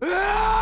啊。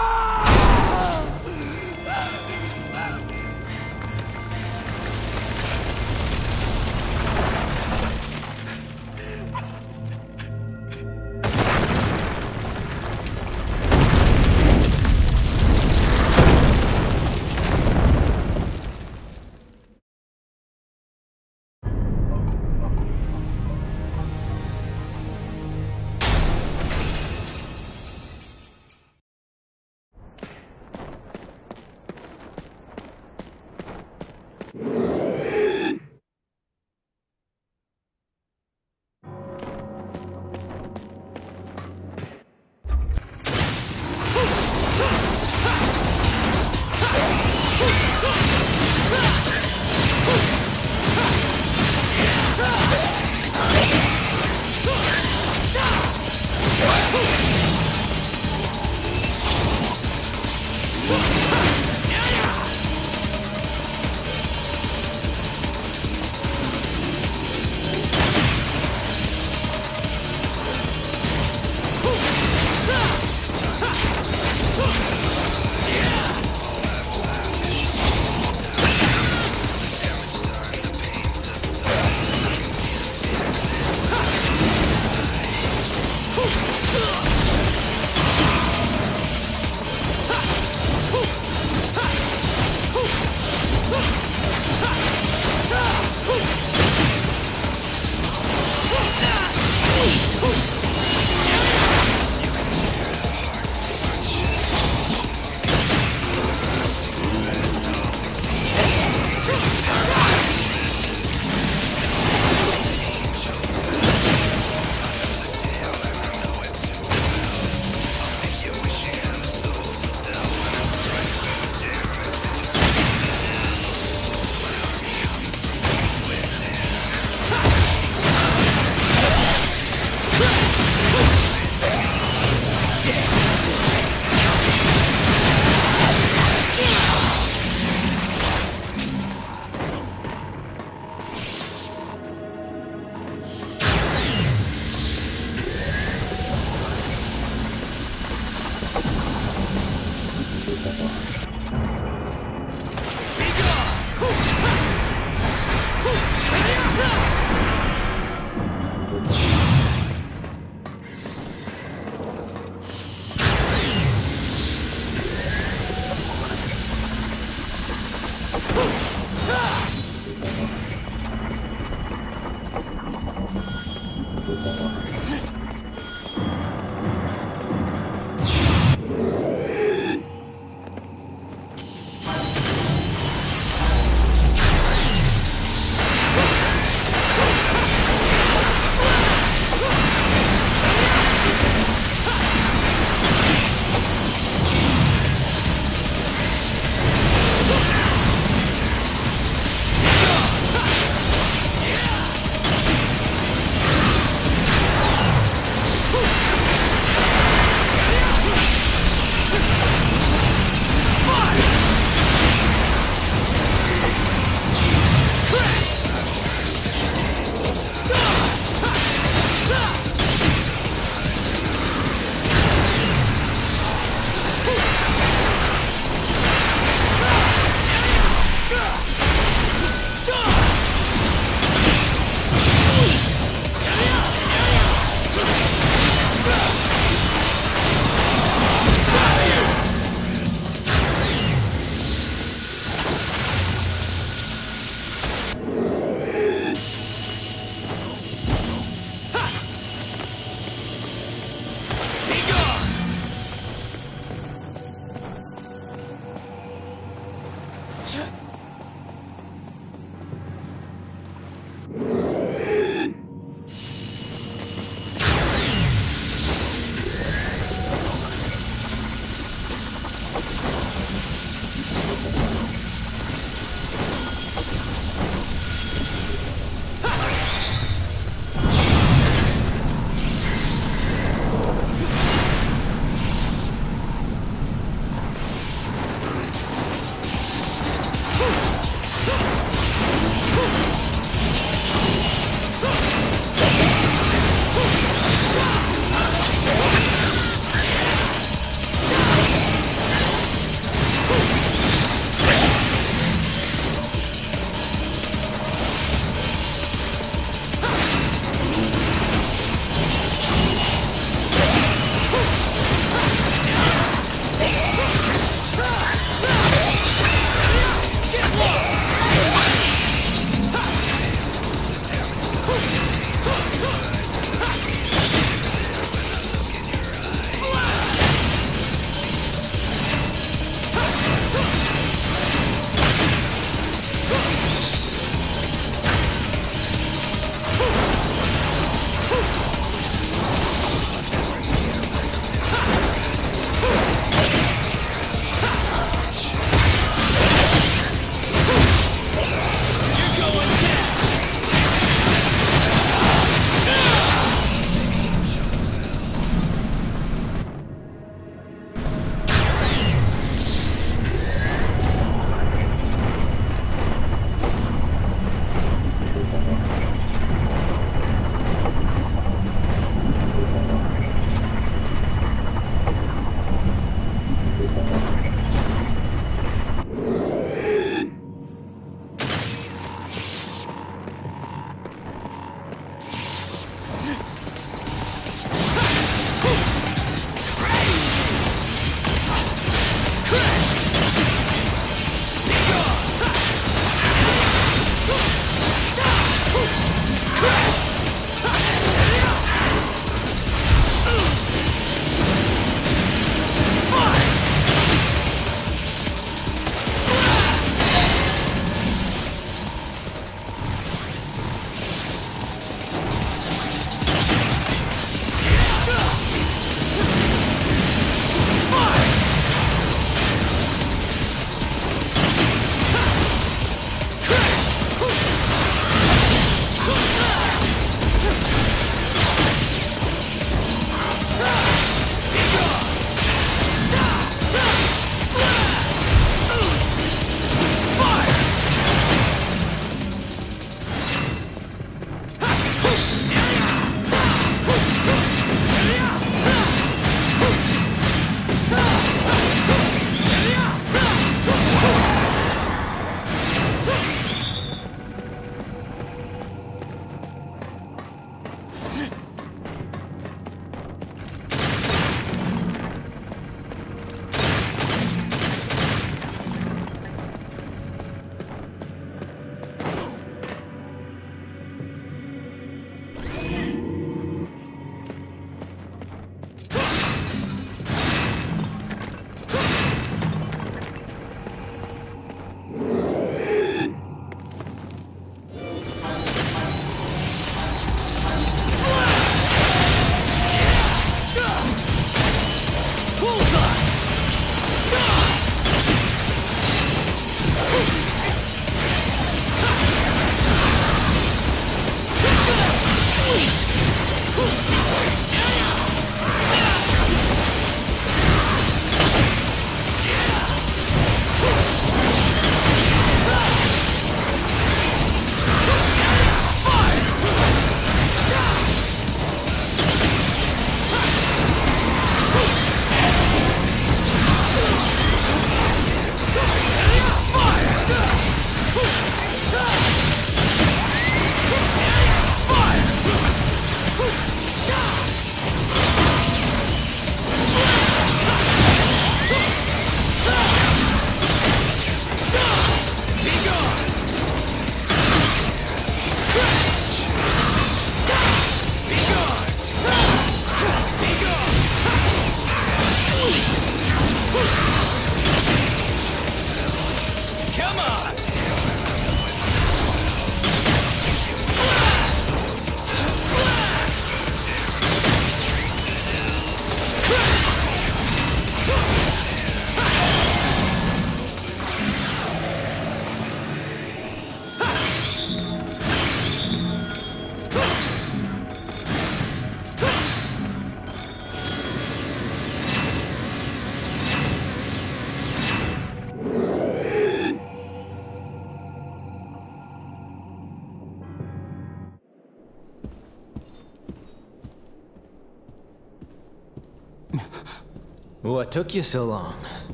What took you so long?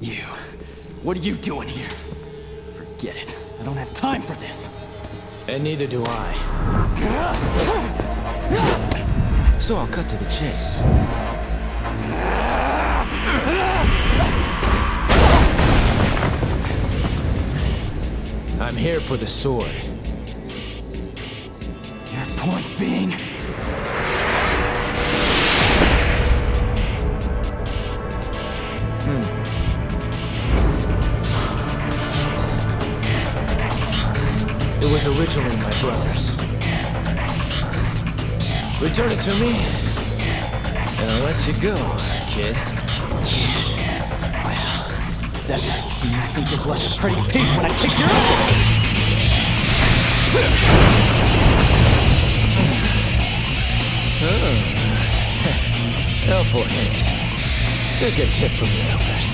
You. What are you doing here? Forget it. I don't have time for this. And neither do I. So I'll cut to the chase. I'm here for the sword. Your point being? It was originally my brother's. Return it to me, and I'll let you go, kid. Well, That's how you see me. Think you're blushing pretty pink when I kick your ass! Helpful hint. Take a tip from the elders.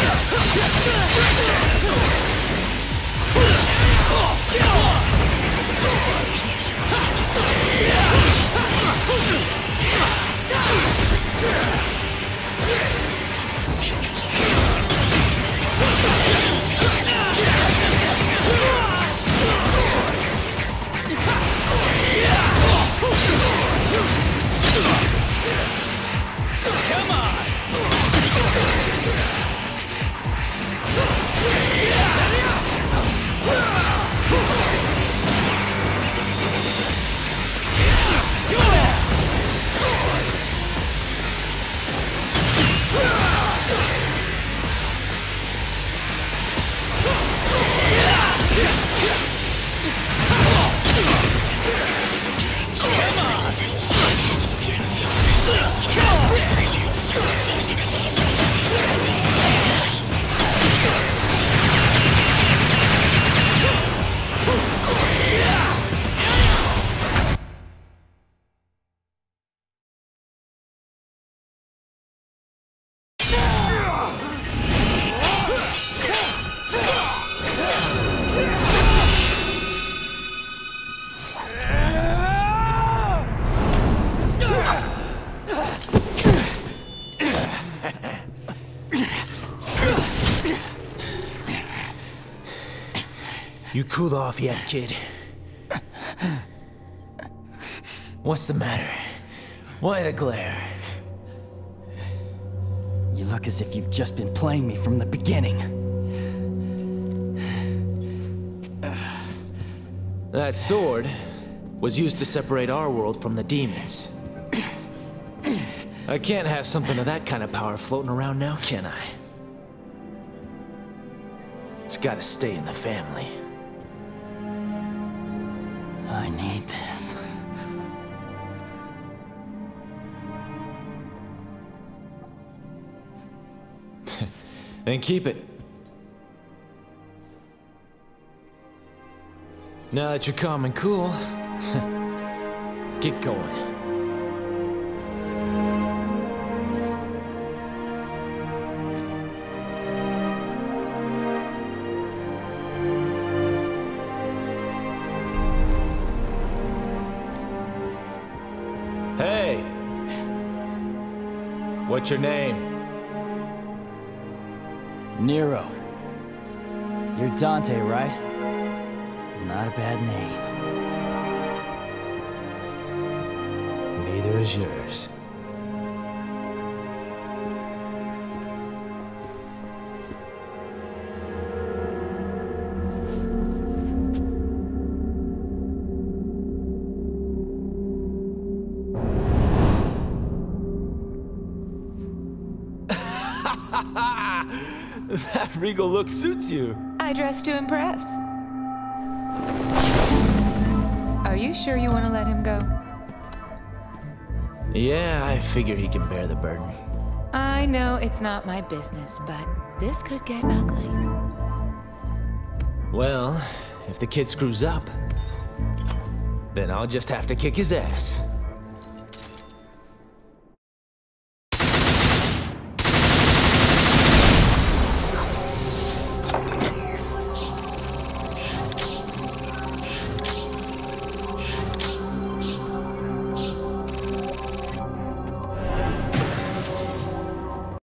Yeah! Yeah! Cooled off yet, kid? What's the matter? Why the glare? You look as if you've just been playing me from the beginning. That sword was used to separate our world from the demons. I can't have something of that kind of power floating around now, can I? It's gotta stay in the family. Then keep it. Now that you're calm and cool, get going. Hey! What's your name? Nero. You're Dante, right? Not a bad name. Neither is yours. Regal look suits you. I dress to impress. Are you sure you want to let him go? Yeah, I figure he can bear the burden. I know it's not my business, but this could get ugly. Well, if the kid screws up, then I'll just have to kick his ass.